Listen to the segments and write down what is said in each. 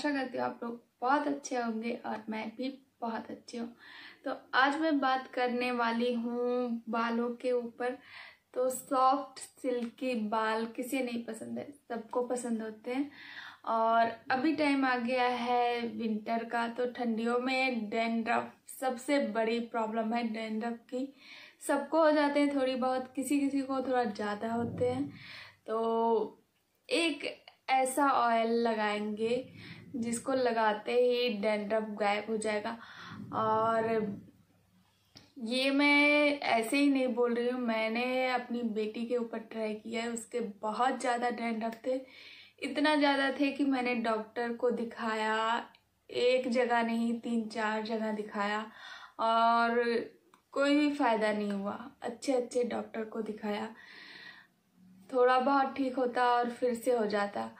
आशा करती हूँ आप लोग बहुत अच्छे होंगे और मैं भी बहुत अच्छी हूँ। तो आज मैं बात करने वाली हूँ बालों के ऊपर। तो सॉफ्ट सिल्की बाल किसे नहीं पसंद है? सबको पसंद होते हैं। और अभी टाइम आ गया है विंटर का तो ठंडियों में डेंड्रफ सबसे बड़ी प्रॉब्लम है डेंड्रफ की। सबको हो जाते हैं थोड़ी बहुत किसी किसी को थोड़ा ज़्यादा होते हैं। तो एक ऐसा ऑयल लगाएँगे जिसको लगाते ही डेंड्रफ गायब हो जाएगा। और ये मैं ऐसे ही नहीं बोल रही हूँ, मैंने अपनी बेटी के ऊपर ट्राई किया है, उसके बहुत ज़्यादा डेंड्रफ थे। इतना ज़्यादा थे कि मैंने डॉक्टर को दिखाया, एक जगह नहीं, तीन चार जगह दिखाया। और कोई भी फ़ायदा नहीं हुआ अच्छे अच्छे डॉक्टर को दिखाया। थोड़ा बहुत ठीक होता और फिर से हो जाता।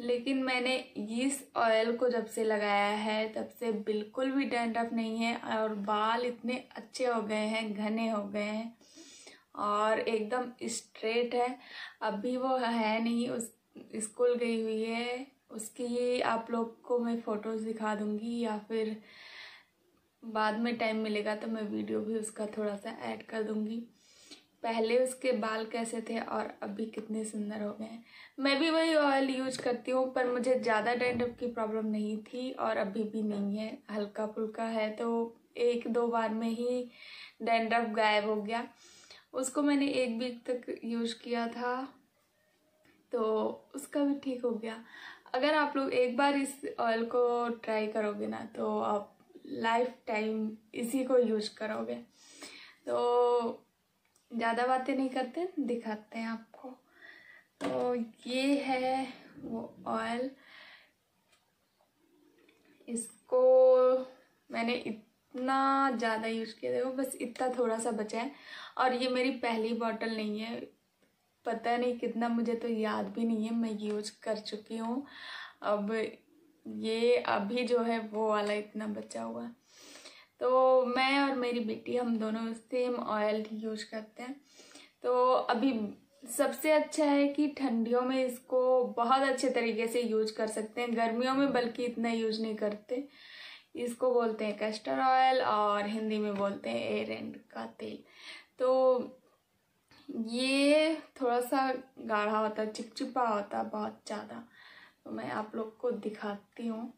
लेकिन मैंने इस ऑयल को जब से लगाया है, तब से बिल्कुल भी डैंड्रफ नहीं है और बाल इतने अच्छे हो गए हैं, घने हो गए हैं और एकदम स्ट्रेट है। अभी वो है नहीं, उस, स्कूल गई हुई है। उसकी आप लोग को मैं फ़ोटोज़ दिखा दूँगी या फिर बाद में टाइम मिलेगा तो मैं वीडियो भी उसका थोड़ा सा ऐड कर दूँगी। पहले उसके बाल कैसे थे और अभी कितने सुंदर हो गए हैं। मैं भी वही ऑयल यूज़ करती हूँ, पर मुझे ज़्यादा डेंड्रफ की प्रॉब्लम नहीं थी और अभी भी नहीं है। हल्का फुल्का है तो एक दो बार में ही डेंड्रफ गायब हो गया। उसको मैंने एक वीक तक यूज़ किया था तो उसका भी ठीक हो गया। अगर आप लोग एक बार इस ऑयल को ट्राई करोगे ना तो आप लाइफ टाइम इसी को यूज़ करोगे। तो ज़्यादा बातें नहीं करते, दिखाते हैं आपको। तो ये है वो ऑयल इसको मैंने इतना ज़्यादा यूज़ किया, देखो, बस इतना थोड़ा सा बचा है। और ये मेरी पहली बॉटल नहीं है। पता नहीं कितना, मुझे तो याद भी नहीं है, मैं यूज़ कर चुकी हूँ। अब ये अभी जो है वो वाला इतना बचा हुआ है। तो मेरी बेटी, हम दोनों सेम ऑयल यूज़ करते हैं। तो अभी सबसे अच्छा है कि ठंडियों में इसको बहुत अच्छे तरीके से यूज़ कर सकते हैं। गर्मियों में बल्कि इतना यूज़ नहीं करते। इसको बोलते हैं कस्टर ऑयल और हिंदी में बोलते हैं एयर एंड का तेल। तो ये थोड़ा सा गाढ़ा होता, चिपचिपा होता बहुत ज़्यादा। तो मैं आप लोग को दिखाती हूँ।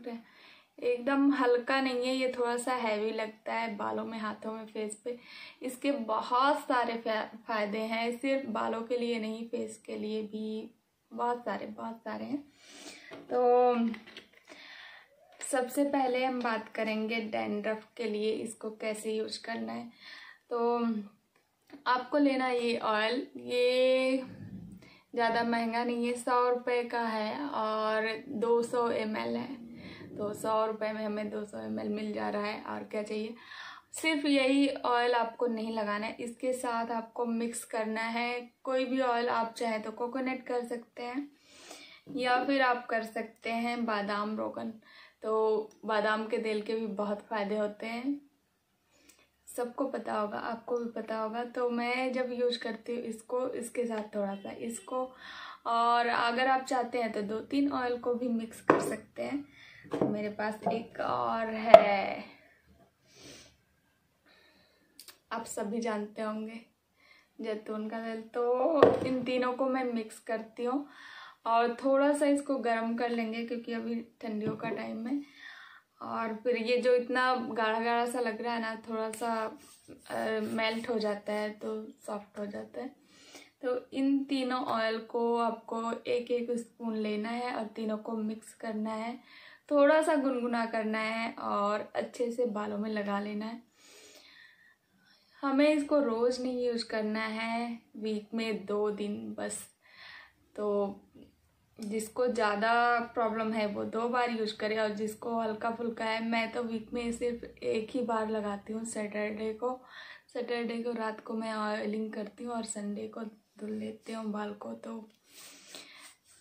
देख रहे एकदम हल्का नहीं है, ये थोड़ा सा हैवी लगता है बालों में, हाथों में फेस पे। इसके बहुत सारे फ़ायदे हैं, सिर्फ़ बालों के लिए नहीं फेस के लिए भी बहुत सारे बहुत सारे हैं। तो सबसे पहले हम बात करेंगे डैंड्रफ के लिए, इसको कैसे यूज़ करना है। तो आपको लेना ये ऑयल ये ज़्यादा महँगा नहीं है, सौ रुपये का है और दो सौ एम है। तो सौ रुपये में हमें दो सौ एमएल मिल जा रहा है, और क्या चाहिए? सिर्फ़ यही ऑयल आपको नहीं लगाना है। इसके साथ आपको मिक्स करना है। कोई भी ऑयल आप चाहे तो कोकोनट कर सकते हैं, या फिर आप कर सकते हैं बादाम रोगन। तो बादाम के तेल के भी बहुत फ़ायदे होते हैं। सबको पता होगा, आपको भी पता होगा। तो मैं जब यूज़ करती हूँ इसको, इसके साथ थोड़ा सा इसको और अगर आप चाहते हैं तो दो तीन ऑयल को भी मिक्स कर सकते हैं। मेरे पास एक और है। आप सभी जानते होंगे, जैतून का तेल। तो इन तीनों को मैं मिक्स करती हूँ और थोड़ा सा इसको गर्म कर लेंगे क्योंकि अभी ठंडियों का टाइम है। और फिर ये जो इतना गाढ़ा गाढ़ा सा लग रहा है ना, थोड़ा सा मेल्ट हो जाता है तो सॉफ्ट हो जाता है। तो इन तीनों ऑयल को आपको एक एक स्पून लेना है और तीनों को मिक्स करना है। थोड़ा सा गुनगुना करना है और अच्छे से बालों में लगा लेना है। हमें इसको रोज़ नहीं यूज़ करना है वीक में दो दिन बस। तो जिसको ज़्यादा प्रॉब्लम है वो दो बार यूज़ करे और जिसको हल्का फुल्का है, मैं तो वीक में सिर्फ़ एक ही बार लगाती हूँ सैटरडे को। सैटरडे को रात को मैं ऑयलिंग करती हूँ और संडे को धुल लेती हूँ बाल को तो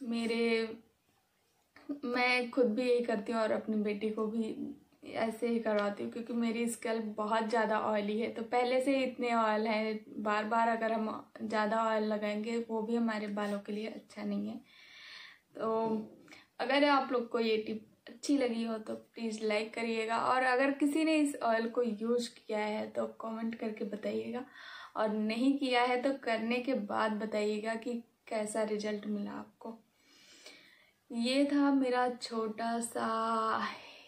मेरे, मैं खुद भी यही करती हूँ और अपनी बेटी को भी ऐसे ही करवाती हूँ, क्योंकि मेरी स्कल बहुत ज़्यादा ऑयली है। तो पहले से ही इतने ऑयल हैं बार बार अगर हम ज़्यादा ऑयल लगाएँगे, वो भी हमारे बालों के लिए अच्छा नहीं है। तो अगर आप लोग को ये टिप अच्छी लगी हो तो प्लीज़ लाइक करिएगा, और अगर किसी ने इस ऑयल को यूज़ किया है तो कमेंट करके बताइएगा। और नहीं किया है तो करने के बाद बताइएगा कि कैसा रिज़ल्ट मिला आपको। ये था मेरा छोटा सा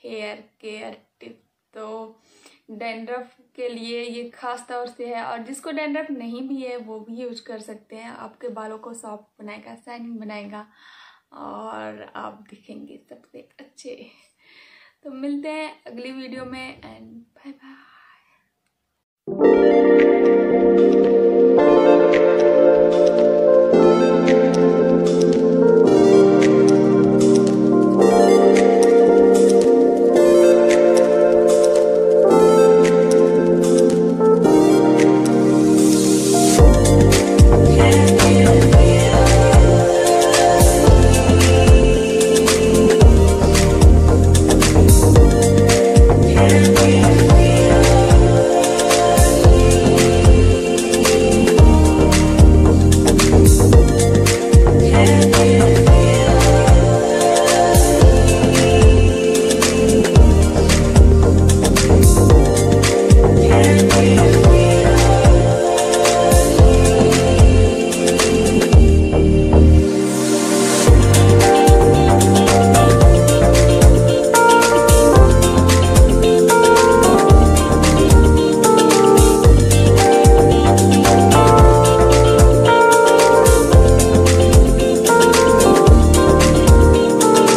हेयर केयर टिप। तो डेंड्रफ के लिए ये खास तौर से है और जिसको डेंड्रफ नहीं भी है, वो भी यूज़ कर सकते हैं। आपके बालों को सॉफ्ट बनाएगा, शाइनिंग बनाएगा और आप दिखेंगे सबसे अच्छे। तो मिलते हैं अगली वीडियो में and bye bye. Thank you.